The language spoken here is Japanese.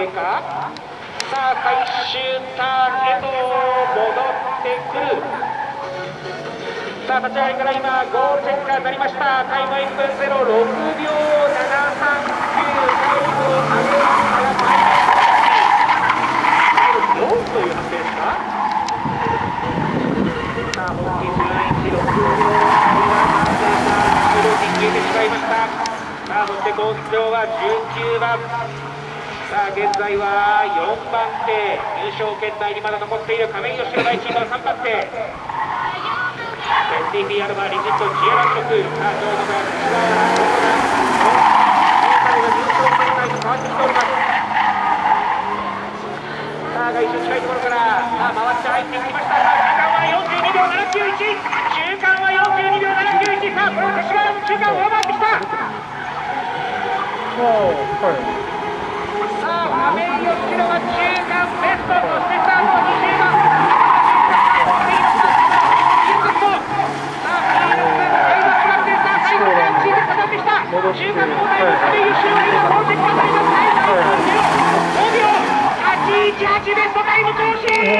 シューターンへと戻ってくる。さあ立ち上がりから今ゴールチェッカーになりました。タイム1分06秒739タイムを上げましたが4という判定です。かさあ本気11 6秒判定したルーティン消えてしまいました。さあそしてコース上は19番。さあ現在は4番手入賞圏内にまだ残っている亀井吉野大チームは3番手。STP アルバリジットジアラン色さあ上野が内側が入賞圏内に変わってきております。さあが一瞬近いところからあ回って入ってきました。さあ時間は42秒791中間は42秒791さあこの腰が中間を上回ってきた。さベストタイム更新